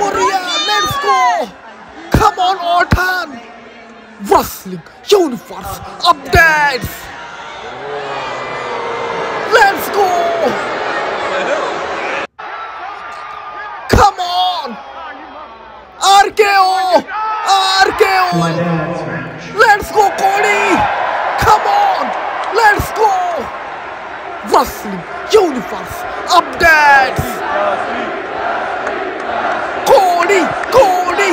Korea, let's go! Come on, Orton! Wrestling Universe updates! Let's go! Come on! RKO! RKO! Let's go, Cody! Come on! Let's go! Wrestling Universe updates! Cody! Cody!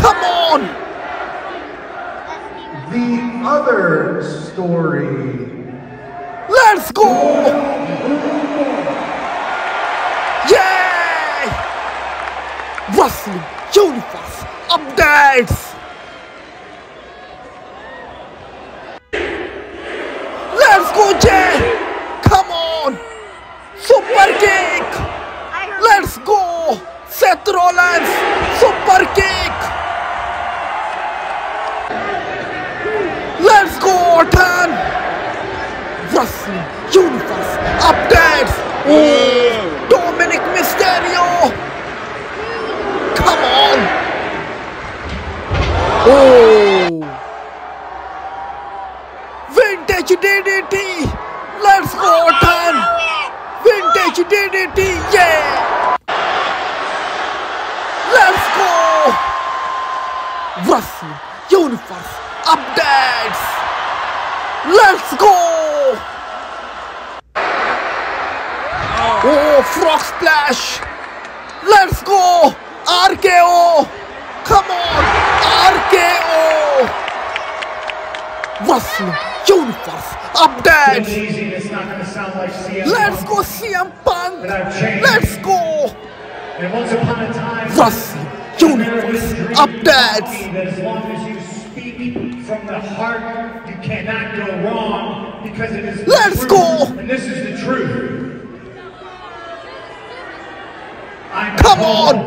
Come on! The other story. Let's go! Yay! Wrestling Universe updates! Let's go, Jay! Come on! Super kick! Let's go! Seth Rollins! Super kick! Let's go, Orton! Wrestling Universe updates! Oh, Dominik Mysterio! Come on! Oh! Vintage DDT! Let's go, Orton! Vintage DDT! Yeah! Let's go! Wrestling Universe updates! Let's go! Oh, frog splash! Let's go! RKO! Come on! RKO! Wrestling Universe like Let's go CM Punk! Let's go! Once upon a time, Wrestling Universe updates! as long as you speak from the heart, cannot go wrong because it is Let's go. And this is the truth. I'm Come on!